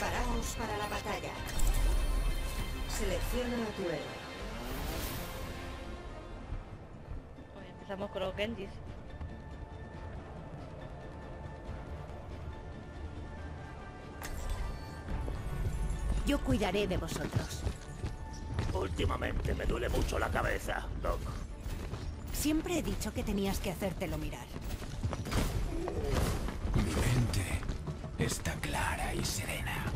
Preparaos para la batalla. Selecciona a tu héroe. Pues empezamos con los Genjis. Yo cuidaré de vosotros. Últimamente me duele mucho la cabeza, Doc. Siempre he dicho que tenías que hacértelo mirar. Mi mente está clara y serena.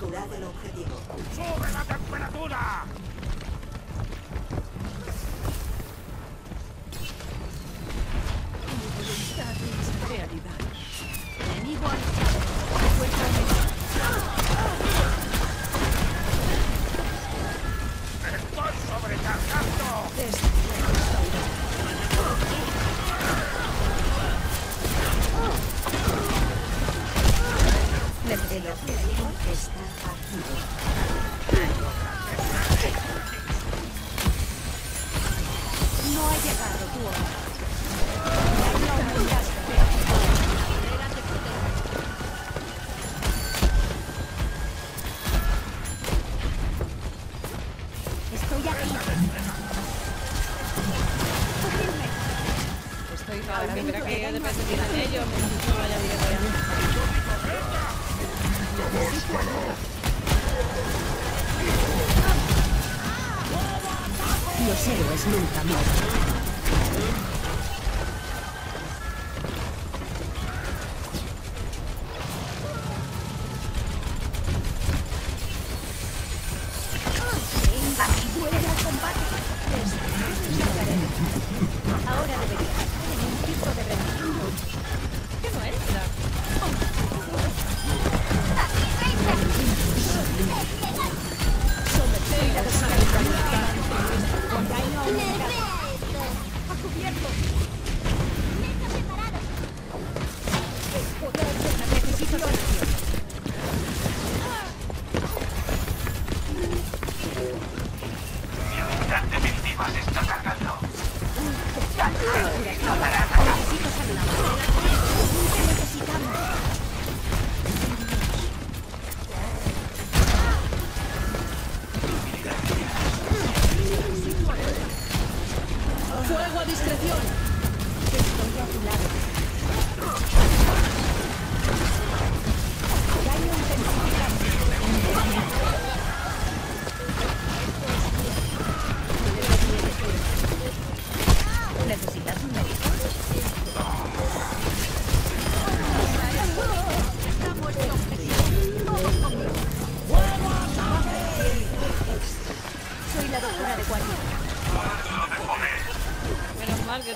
¡Sube la temperatura! Los héroes nunca mueren.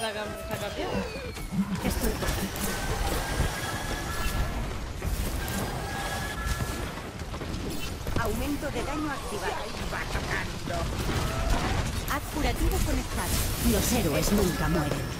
Ha cam- se ha cambiado. Estoy Aumento de daño activado. Haz curativo conectado. Los héroes nunca mueren.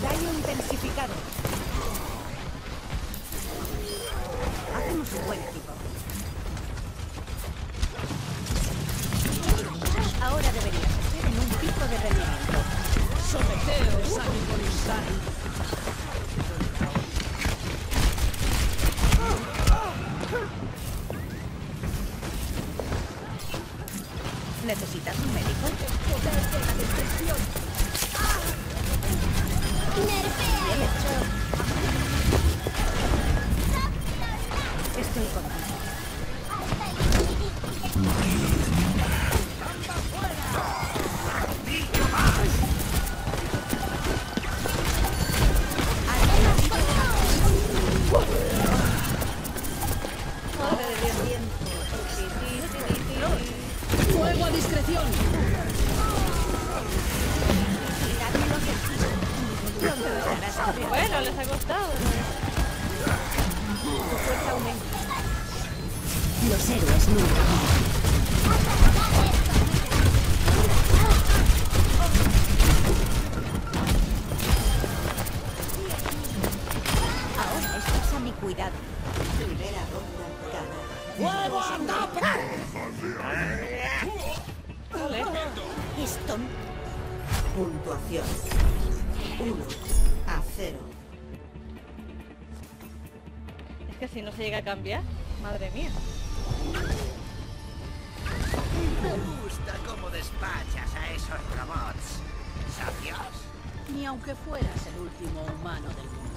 Daño intensificado. Hacemos un buen equipo. Ahora deberías estar en un pico de rendimiento. Someteos a mi voluntad. ¿Necesitas un médico? Estoy contigo. Mi cuidado. Primera ronda gana. Es tonto. Puntuación. 1 a 0. Es que si no se llega a cambiar, madre mía. Me gusta cómo despachas a esos robots. ¿Sacios? Ni aunque fueras el último humano del mundo.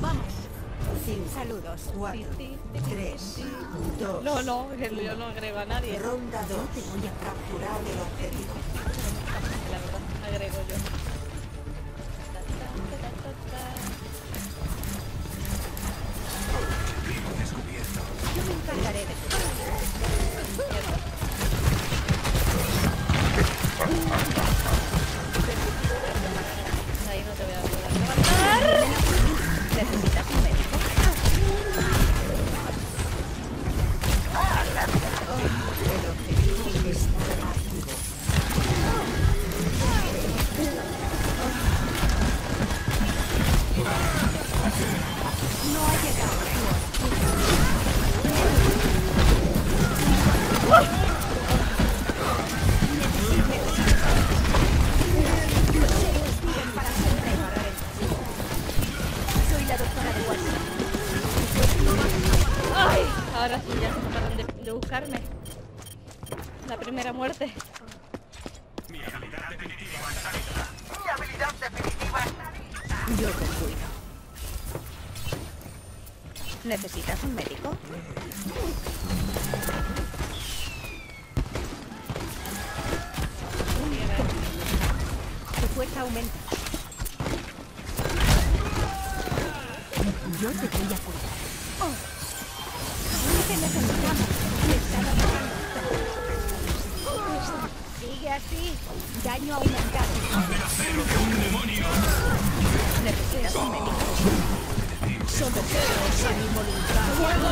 Vamos. 5, Saludos. 4, 3, 2. No, no, yo no agrego a nadie. Ronda 2. Capturar el objetivo. ¿Necesitas un médico? Tu fuerza aumenta. Yo te voy a cuidar. Oh. Te necesitamos. Me están atacando. Sigue así. Daño aumentado. Necesitas un médico. Someteros ¡Fuego!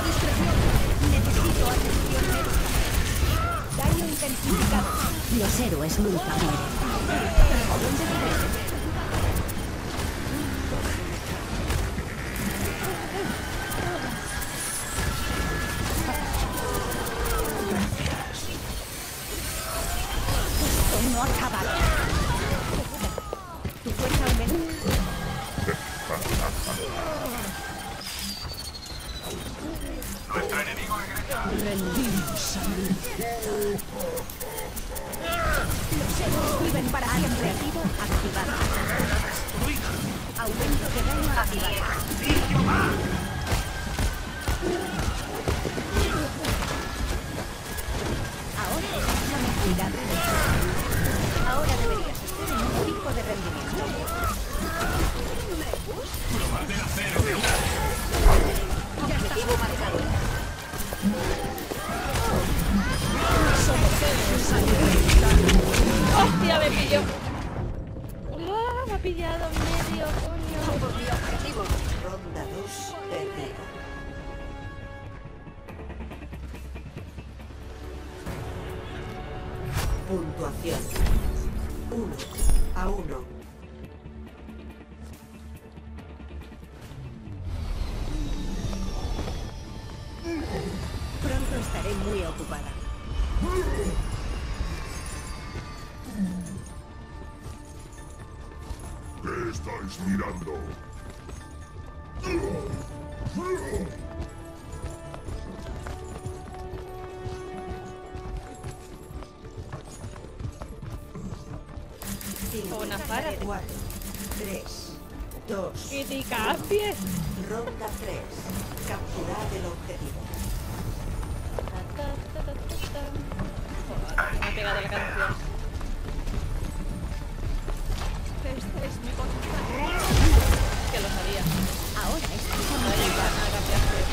Necesito atención. Daño intensificado. Los héroes nunca mueren. Whoa. mirando? Una para 4, 3, 2, ¡Que te! Ronda 3. Capturar el objetivo. Ha pegado la canción. Es mi. Que lo sabía. Ahora es tu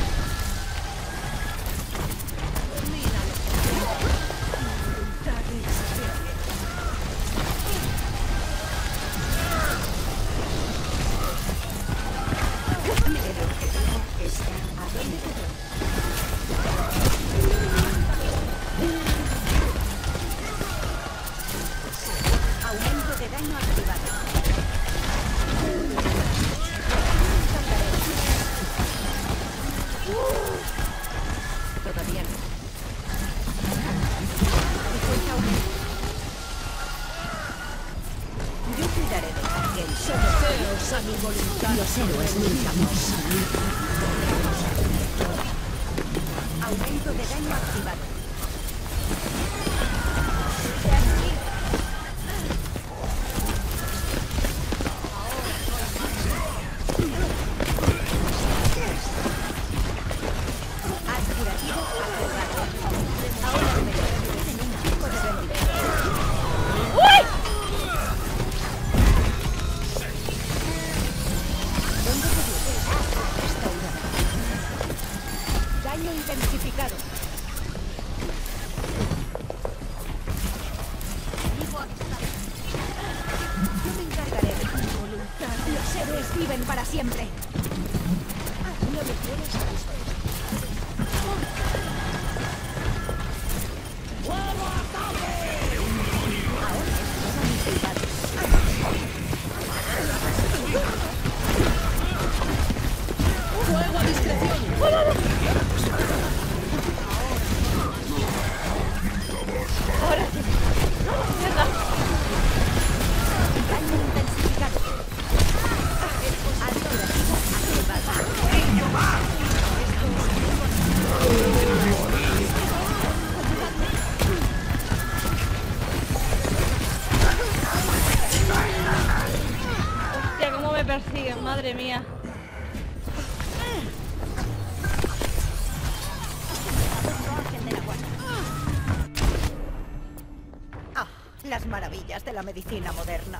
No Someteos a mi voluntad. Los héroes nunca. Aumento de daño activado. Persiguen, madre mía. Ah, las maravillas de la medicina moderna.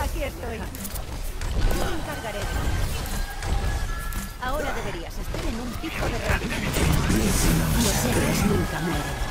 Aquí estoy. Me encargaré. Ahora deberías estar en un pico de. Los héroes nunca mueren.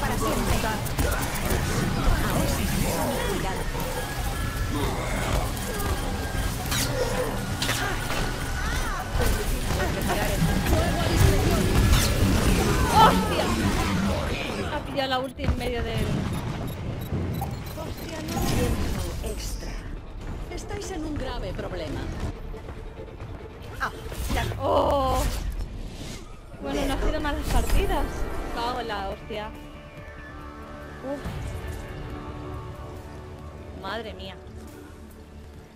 Para siempre. Cuidado. ¡Hostia! Ha pillado la ulti en medio del... ¡Hostia, no! Tiempo extra. Estáis en un grave problema. Ah, las ¡Oh! Bueno, no ha sido malas partidas. Cago en la hostia. Uf. Madre mía.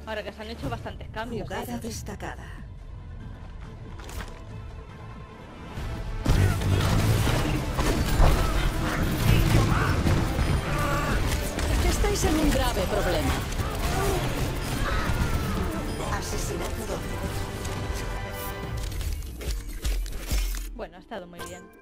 Ahora que se han hecho bastantes cambios. ¿eh? Jugada destacada. Estáis en un grave problema. Asesinato doble. Bueno, ha estado muy bien.